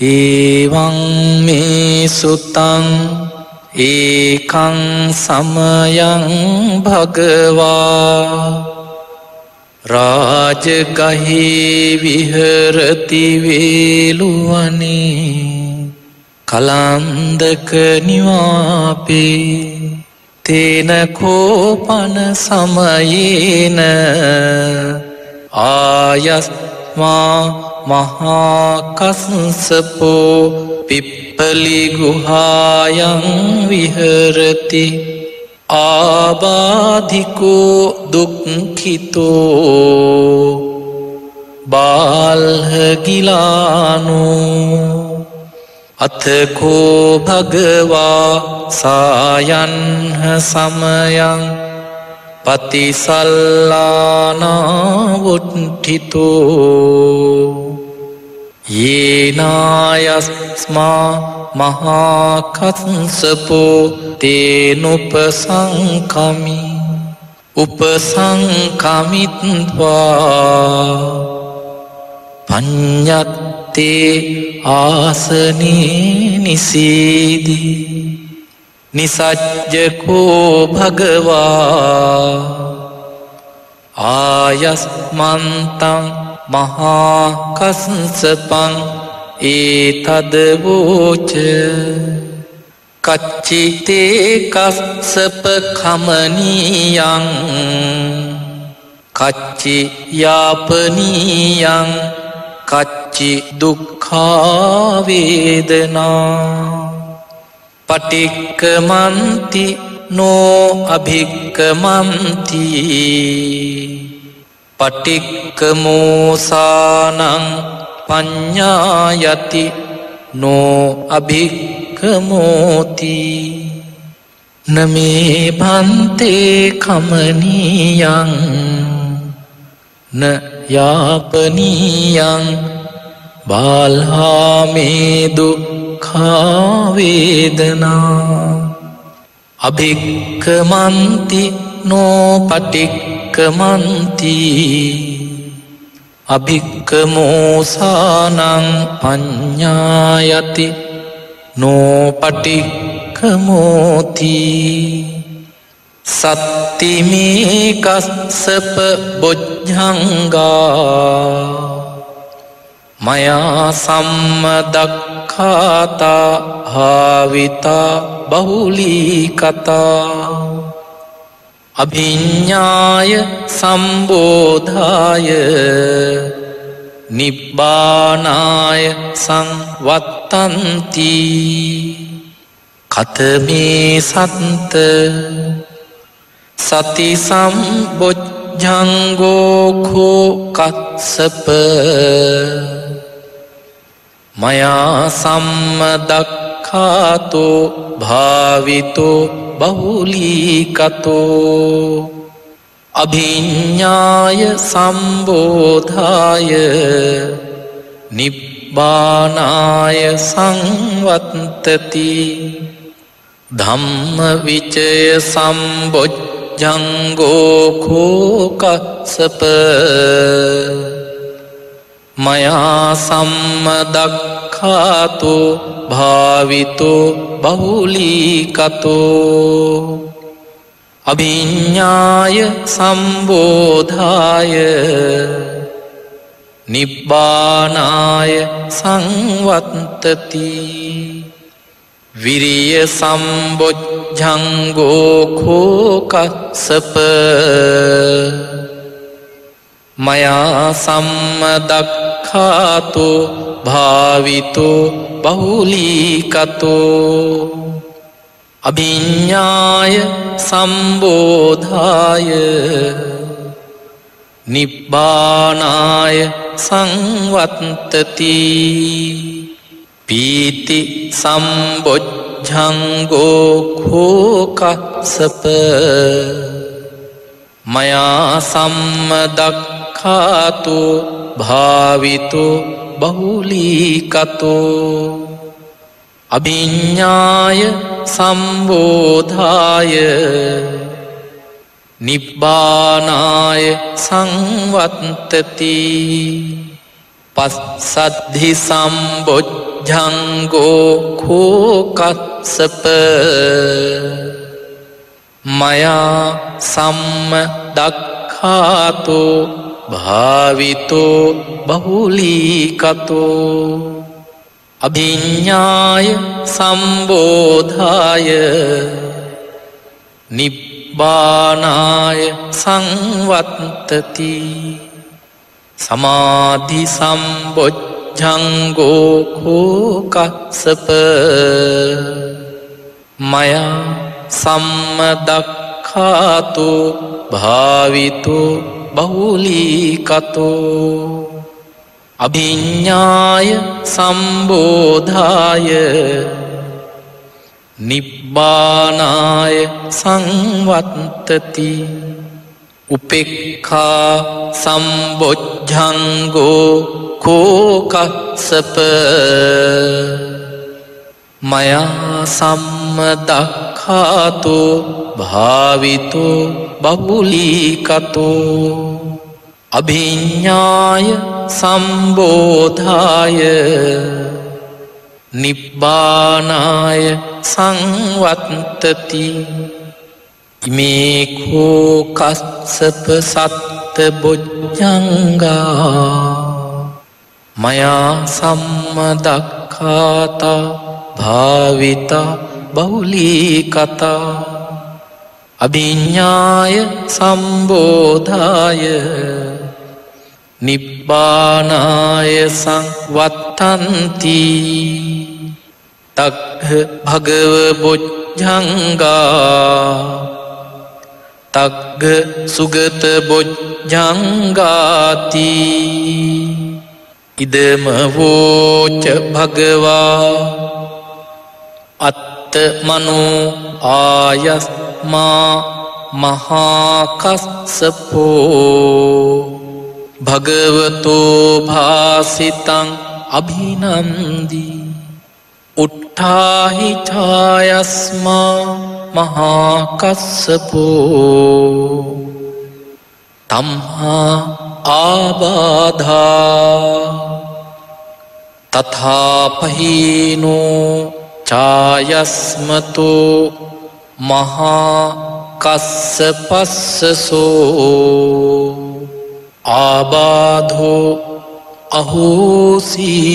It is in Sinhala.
ඒවං මේ සුතං ඒකං සමයං භගවා රාජගහේ විහරතිවේලුවනේ කලන්දක නිවාපේ තේනකෝපන සමයේන ආයස්මා මහාකසසපෝ පිප්පලිගුහායන් විහරති. ආබාධිකෝ දුක්ඛිතෝ බාල්හගිලානෝ. අතකෝ භගවා සායන්හ සමයන් පතිසල්ලානාවුට්ටිතෝ ඒනායස්මා මහාකත්සපෝ තේනුපසංකමි උපසංකමිත්වා පඤ්ඥත්තේ ආසනී නිසීදී නිසජ්ජකෝ භගවා ආයස්මන්තං මහාකස්සපං ඒ තදවෝච කච්චිතේ කස්සප කමනීයං කච්චි යාපනීයං කච්චි දුක්ඛාවේදනා පටික්කමන්ති නෝ අභික්කමන්ති. පටික්කමෝසානං පඤ්ඥායති නෝ අභික්කමෝති. නමේ බන්තේ කමනීයං න යාපනීයං බාල්හාමේදු දුක්ඛාවේදනා අභික්කමන්ති නෝපටික්කමන්ති අභික්කමෝසානං පඤ්ඥායති නෝපටික්කමෝති සත්තිමේකස්සප බොජ්ජංගා. මයා සම්මදක්ඛාතා හාවිතා බහුලී කතා අභිඤ්ඥාය සම්බෝධාය නිබ්බානාය සංවත්තන්ති කතමේ සත්ත සති සම්බොජ්ජංගෝකෝ කත්සප මයා සම්මදක්ඛාතෝ භාවිතෝ බහුලීකතෝ අභිඤ්ඥාය සම්බෝධාය නිබ්බානාය සංවත්තති ධම්ම විචය සම්බොජ්ජංගෝකෝකත්සප මයා සම්මදක්ඛාතු භාවිතෝ බහුලීකතෝ. අභිඤ්ඥාය සම්බෝධාය. නිබ්බානාය සංවත්තති. විරිය සම්බොජ්ජංගෝකෝකත්සප මයා සම්මදක්ඛාතු භාවිතෝ බහුලීකතෝ අභිඤ්ඥාය සම්බෝධාය නිබ්බානාය සංවත්තති පීති සම්බොජ්ජංගෝකෝකත්සප මයා සම්මදක්ඛාතු භාවිතු බහුලීකතෝ අභිඤ්ඥාය සම්බෝධාය නිබ්බානාය සංවත්තති පස්සද්ධි සම්බොජ්ජංගෝ කෝකත්සප මයා සම්ම දක්ඛාතෝ භාවිතෝ බහුලීකතෝ අභිඤ්ඥාය සම්බෝධාය නිබ්බානාය සංවත්තති සමාධි සම්බොජ්ජංගෝකෝකත්සප මයා සම්මදක්ඛාතු භාවිතු බහුලීකතෝ අභිඤ්ඥාය සම්බෝධාය නිබ්බානාය සංවත්තති උපෙක්ඛා සම්බොජ්ජංගෝ කෝකත්සප මයා සම්මදක්ඛාතු භාවිතු බහුලීකතෝ අභිඤ්ඥාය සම්බෝධාය. නිබ්බානාය සංවත්තති. ඉමේකෝ කස්සප සත්ත බොජ්ජංගා. මයා සම්මදක්ඛාතා භාවිතා බහුලී කතා. අභිඤ්ඥාය සම්බෝධාය. නිබ්බානාය සංවත්තන්ති. තක්හ භගව බොජ්ජංගා. තක්ග සුගත බොජ්ජංගාති. ඉදම වෝච භගවා. අත්තමනු ආයස්මා මහාකස්සපෝ භගවතෝ භාසිතං අභිනන්දී උට්ඨාහිඨායස්මා මහාකස්සපෝ තම්හා ආබාධා තථාපහීනෝ චායස්මතු මහාකස්ස පස්සසෝ ආබාධෝ අහෝසීතිී